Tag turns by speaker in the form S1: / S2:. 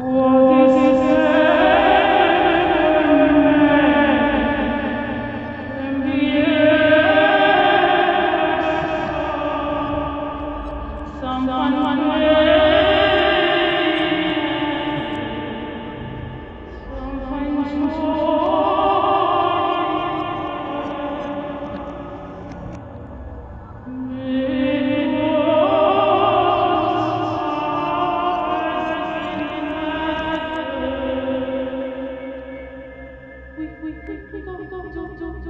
S1: Someone, Someone will. quỳnh quỳnh quỳnh quỳnh quỳnh quỳnh quỳnh quỳnh